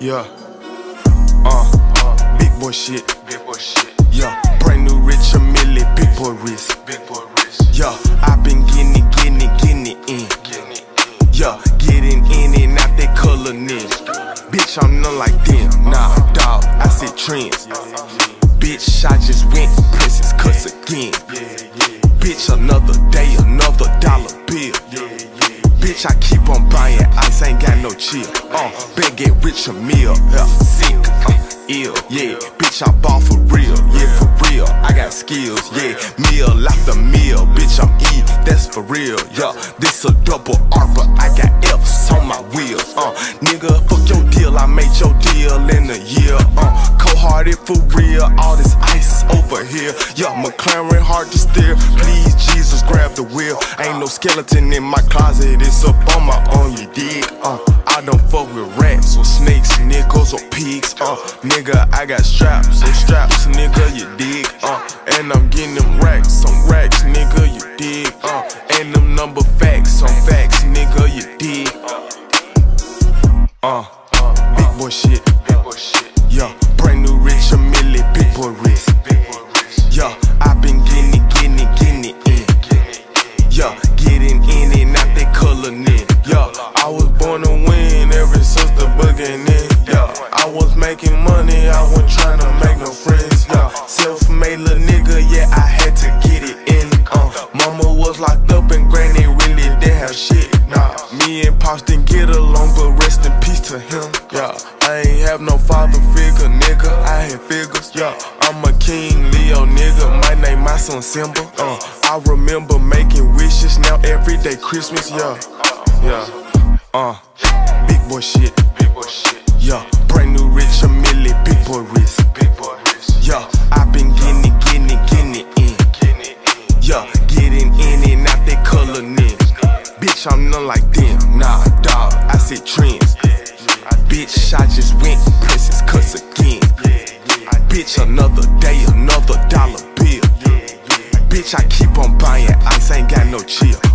Yeah. Uh, big boy shit. Big boy shit. Yeah. Brand new Richard Mille, big boy wrist. Big boy wrist. Yeah. i been getting it, getting it, getting it in. Getting it in. Yeah. Getting in and out that color nigga. Bitch, I'm none like them. Nah, dog. I said trends. Bitch, I just went princess cuts again. Yeah, yeah, Bitch, another day, another dollar bill. yeah, yeah. Bitch, I keep on no chill. Uh, bet get Richard Mille. Yeah, sick, uh, ill. Yeah, bitch, I ball for real. Yeah, for real. I got skills. Yeah, meal after meal. Bitch, I'm E, that's for real. Yeah, this a double R, but I got F's on my wheels. Uh, nigga, fuck your deal. I made your deal in a year. Uh, cold hearted for real. All this ice over here. Yeah, McLaren hard to steer. Please, Jesus, grab the wheel. Ain't no skeleton in my closet. It's up on my arm, you dig? Uh, I don't fuck with rats or snakes, niggas or pigs. Uh, nigga, I got straps, and straps, nigga, you dig? Uh, and I'm getting them locked up and granny really didn't have shit. Nah, me and Pops didn't get along, but rest in peace to him. Yeah, I ain't have no father figure, nigga. I had figures. Yeah, I'm a king, Leo, nigga. My name, my son Simba. Uh, I remember making wishes. Now every day Christmas. Yeah, yeah. Uh, big boy shit. Big boy shit. Yeah, brand new rich said trends. Bitch, I just went princess cuts again. Bitch, another day, another dollar bill. Bitch, I keep on buying ice, ain't got no chill.